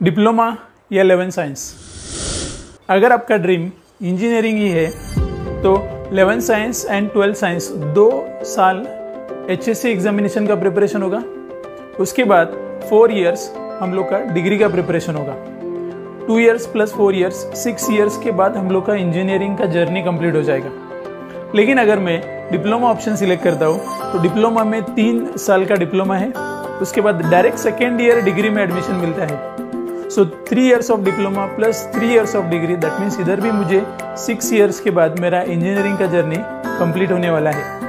Diploma या eleven science. अगर आपका ड्रीम इंजीनियरिंग ही है तो eleven science and twelfth science दो साल एच एस एग्जामिनेशन का प्रिपरेशन होगा। उसके बाद फोर इयर्स हम लोग का डिग्री का प्रिपरेशन होगा। Two years plus four years, six years के बाद हम लोग का इंजीनियरिंग का जर्नी कंप्लीट हो जाएगा। लेकिन अगर मैं डिप्लोमा ऑप्शन सिलेक्ट करता हूँ तो डिप्लोमा में तीन साल का डिप्लोमा है। उसके बाद डायरेक्ट सेकेंड ईयर डिग्री में एडमिशन मिलता है। So three years of diploma plus three years of degree that means इधर भी मुझे सिक्स ईयर्स के बाद मेरा इंजीनियरिंग का जर्नी कंप्लीट होने वाला है।